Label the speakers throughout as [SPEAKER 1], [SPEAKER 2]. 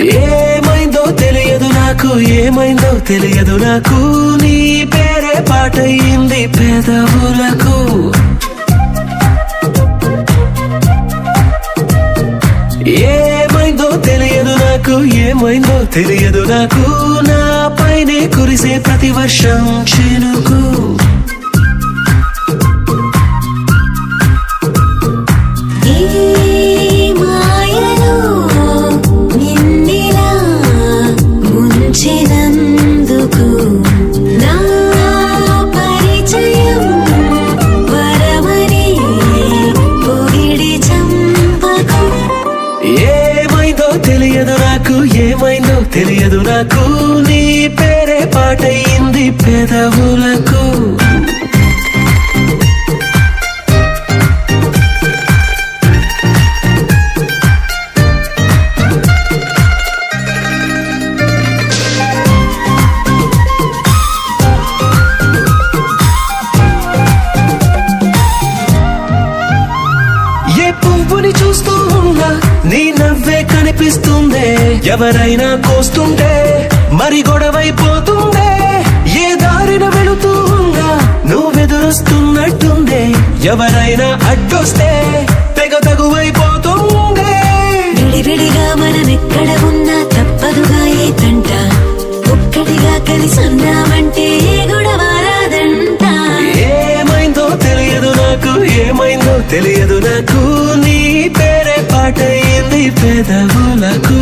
[SPEAKER 1] ఏమైందో తెలియదు నాకు ఏమైందో తెలియదు నాకు. నీ పేరే పాటయింది పెదవులకు. ఏమైందో తెలియదు నాకు ఏమైందో తెలియదు నాకు. నా పైనే కురిసే ప్రతి వర్షం చినుకు. ఏమైందో తెలియదు నాకు. నీ పేరే పాటయింది పెదవులకు. కనిపిస్తుందే? ఎవరైనా కోస్తుంటే మరి గొడవైపోతుందే. ఏ దారిన వెళుతూ ఉన్నా నువ్వెదురొస్తున్నట్టుందే. ఎవరైనా అడ్డొస్తే తెగ తగువైపోతుందే.
[SPEAKER 2] విడివిడిగా మనమెక్కడ ఉన్నా తప్పదుగా ఏ తంట. ఒక్కటిగా కలిసి ఉన్నామంటే
[SPEAKER 1] ఏమైందో తెలియదు నాకు ఏమైందో తెలియదు నాకు. నీ పేరే పాటయింది పెదవులకు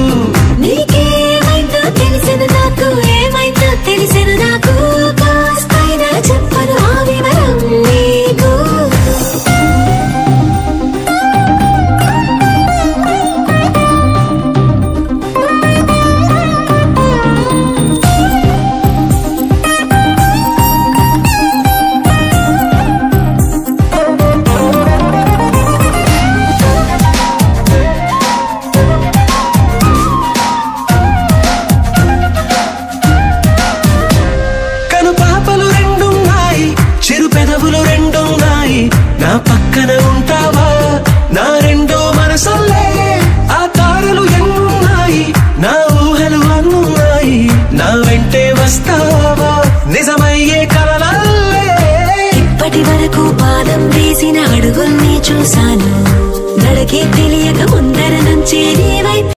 [SPEAKER 2] అడుగుల్ని చూశాను. నడకే తెలియక ముందర నుంచి